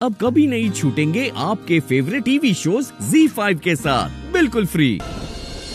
अब कभी नहीं छूटेंगे आपके फेवरेट टीवी शोज़ Z5 के साथ। बिल्कुल फ्री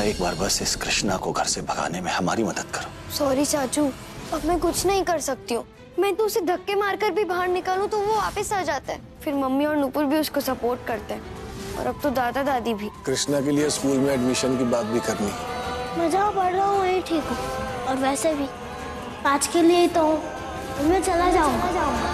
एक बार बस इस कृष्णा को घर से भगाने में हमारी मदद करो। सॉरी चाचू। अब मैं कुछ नहीं कर सकती हूँ। मैं तो उसे धक्के मारकर भी बाहर निकालूं तो वो वापस आ जाता है। फिर मम्मी और नुपुर भी उसको सपोर्ट करते हैं। और अब तो दादा दादी भी। कृष्णा के लिए स्कूल में एडमिशन की बात भी करनी। मैं जहाँ पढ़ रहा हूँ वही ठीक हूँ। और वैसे भी। आज के लिए तो मैं चला जाऊँगा।